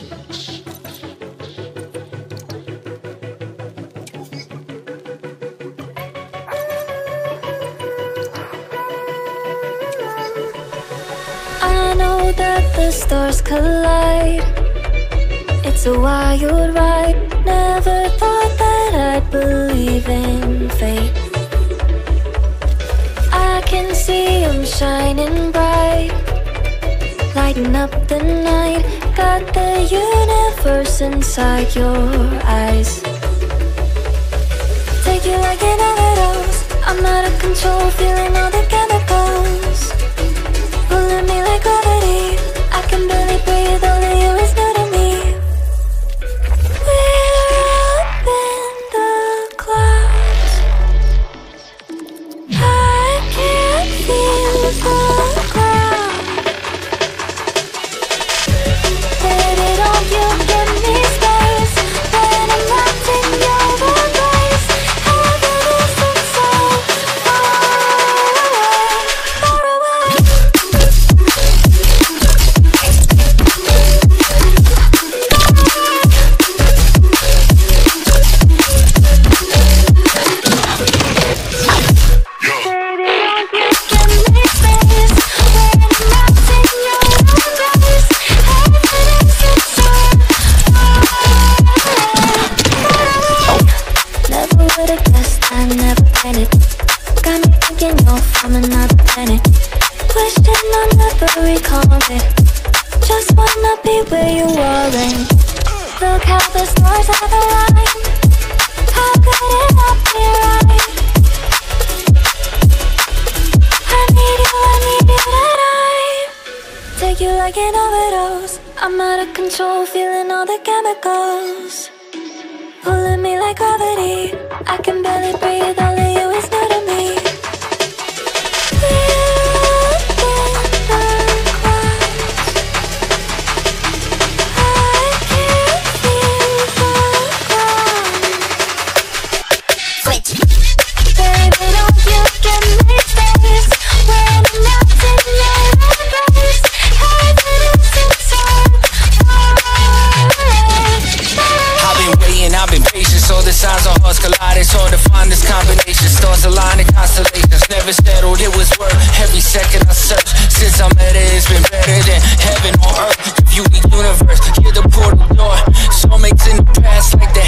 I know that the stars collide. It's a wild ride. Never thought that I'd believe in fate. I can see them shining bright, lighting up the night. Got the universe inside your eyes. Take you like an overdose. I'm out of control, feeling all the Recall it. Just wanna be where you are and look how the stars have aligned. How could it not be right? I need you, I need you tonight. Take you like an overdose. I'm out of control, feeling all the chemicals. Pulling me like gravity. The signs on hearts collide. It's hard to find this combination. Stars align and constellations never settled. It was worth every second I searched. Since I met her, it's been better than heaven on earth. The beauty universe, you're the portal door. Soulmates in the past, like they